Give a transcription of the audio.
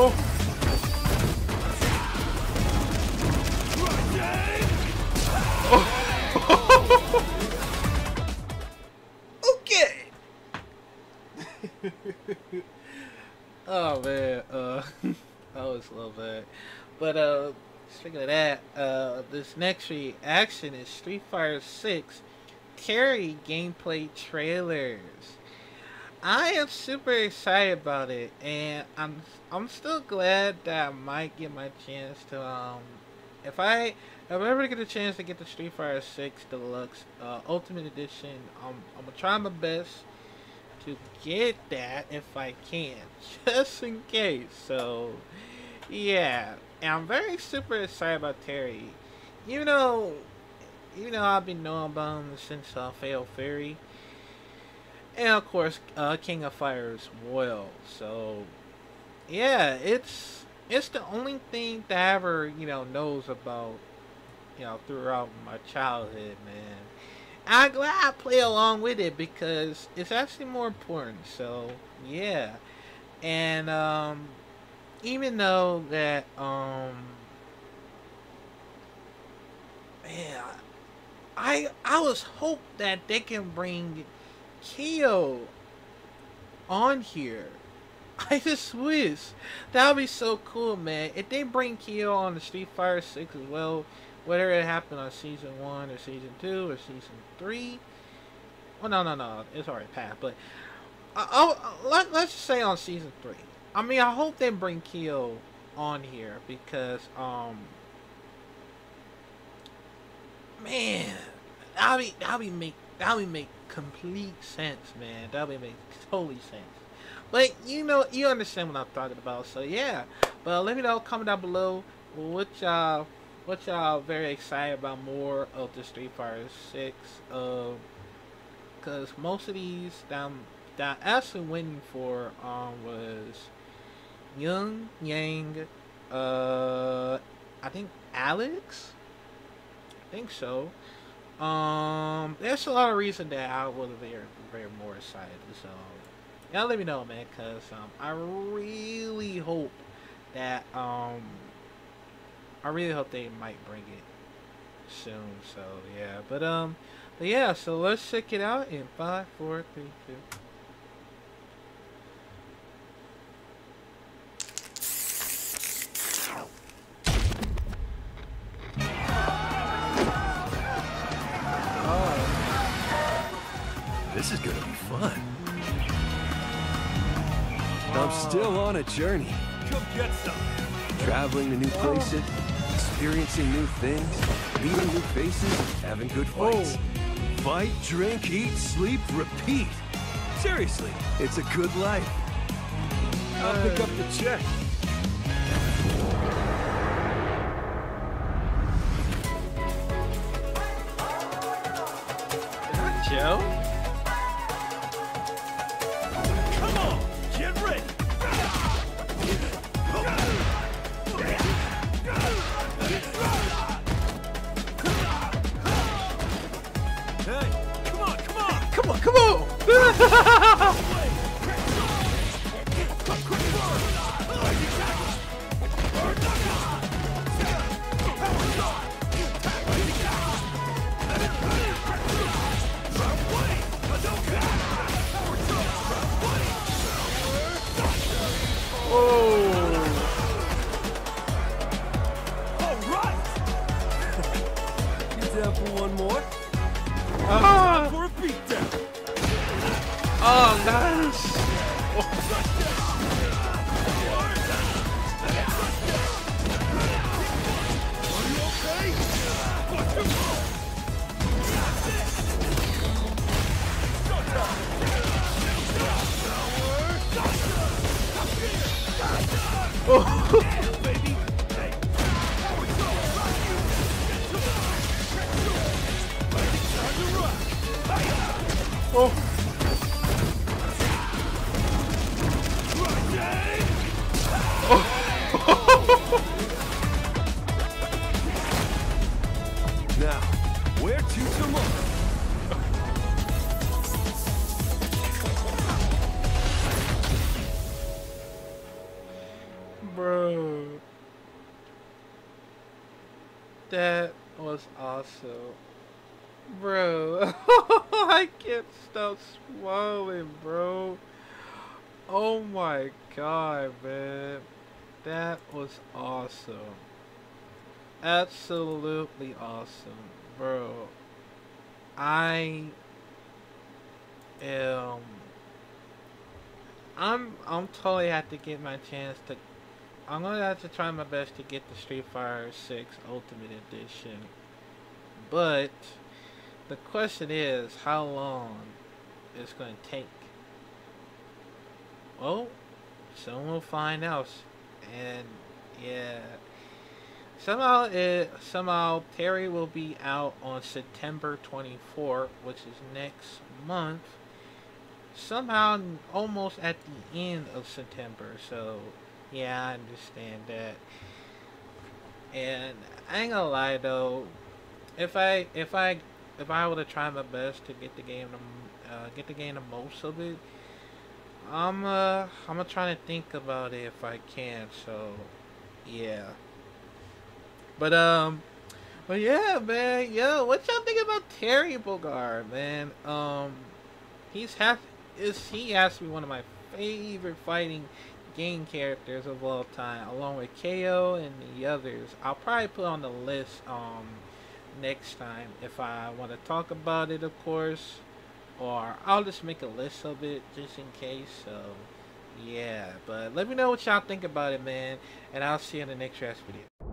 Oh. okay. oh man, uh, I always love that. But uh, speaking of that, uh, this next reaction is Street Fighter 6 Terry gameplay trailers. I am super excited about it, and I'm I'm still glad that I might get my chance to um, if I if I ever get a chance to get the Street Fighter 6 Deluxe uh, Ultimate Edition, I'm I'm gonna try my best to get that if I can, just in case. So, yeah, and I'm very super excited about Terry. You know, you know I've been knowing about him since uh, Fatal Fury and of course uh, King of Fighters well. So yeah, it's it's the only thing that I ever you know knows about you know throughout my childhood, man. I'm glad I play along with it because it's actually more important. So yeah, and um, even though that um, I I was hope that they can bring Kyo on here. I just wish that would be so cool, man. If they bring Kyo on the Street Fighter 6 as well, whether it happened on season one or season two or season three. Well, no, no, no, it's already passed. But I, I, let, let's just say on season three. I mean, I hope they bring Kyo on here because, um, man, that'll be that'll be make that'll be make complete sense, man. That would make totally sense. But you know, you understand what I'm talking about. So yeah. But let me know, comment down below what y'all, what y'all very excited about more of the Street Fighter Six. Uh, cause most of these that that I actually waiting for um was Young Yang, uh, I think Alex. I think so. Um, there's a lot of reason that I was very, very more excited. So, y'all let me know, man, cause um, I really hope that um, I really hope they might bring it soon. So yeah, but um, but yeah, so let's check it out in five, four, three, two. This is gonna be fun. I'm still on a journey. Come get some. Traveling to new places, experiencing new things, meeting new faces, having good fights. Oh. Fight, drink, eat, sleep, repeat. Seriously, it's a good life. I'll pick up the check. for one more? Ah! For a beatdown. Oh, nice! Are Bro. That was awesome. Bro. I can't stop swallowing, bro. Oh my god, man. That was awesome. Absolutely awesome, bro. I am I'm I'm totally have to get my chance to I'm gonna have to try my best to get the Street Fighter 6 Ultimate Edition. But the question is how long it's gonna take. Well, soon we'll find out. And yeah. Somehow it somehow Terry will be out on September 24th, which is next month. Somehow almost at the end of September. So yeah, I understand that. And I ain't gonna lie though, if I if I if I were to try my best to get the game uh, get the game the most of it, I'm uh I'm gonna try to think about it if I can. So yeah. But um, but yeah, man, yo, what y'all think about Terry Bogard, man? Um, he's half is he has to be one of my favorite fighting game characters of all time, along with Kyo and the others. I'll probably put on the list um next time if I want to talk about it, of course, or I'll just make a list of it just in case. So yeah, but let me know what y'all think about it, man, and I'll see you in the next rest video.